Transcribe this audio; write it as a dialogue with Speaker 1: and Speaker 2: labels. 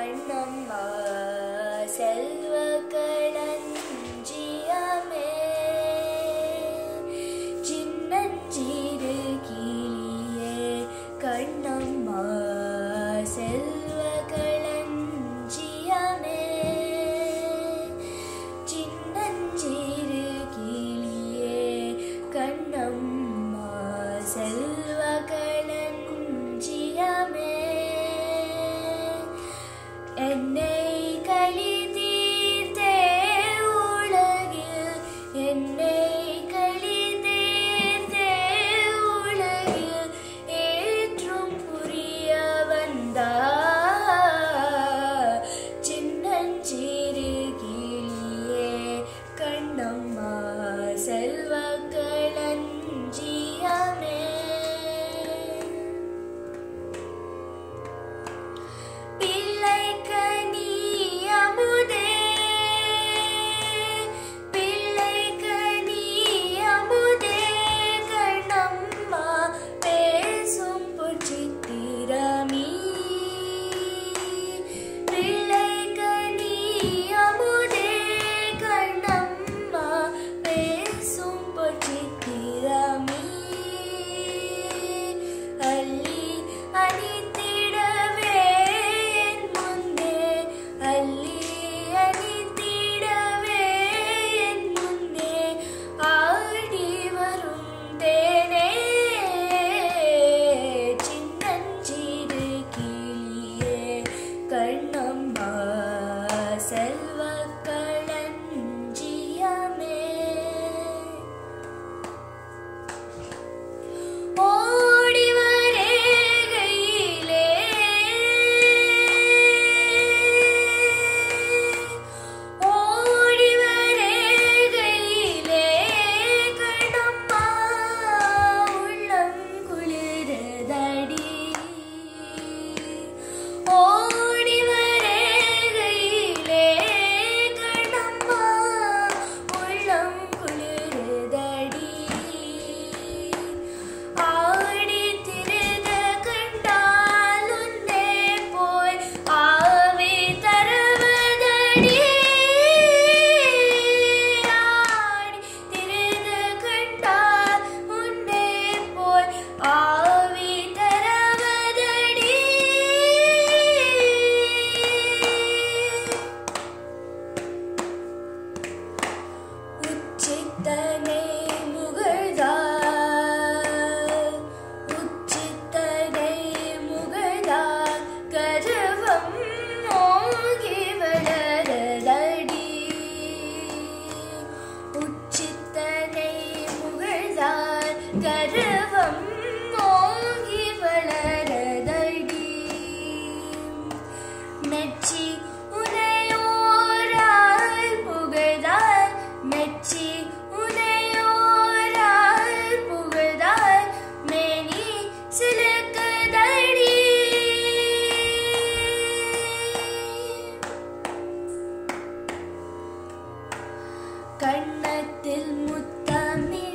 Speaker 1: கண்ணம்மா செல்வ களஞ்சியமே சின்னஞ்சிறு கிளியே கண்ணம்மா செல்வ களஞ்சியமே சின்னஞ்சிறு கிளியே கண்ணம்மா செல்வ கண்ணத்தில் முத்தமே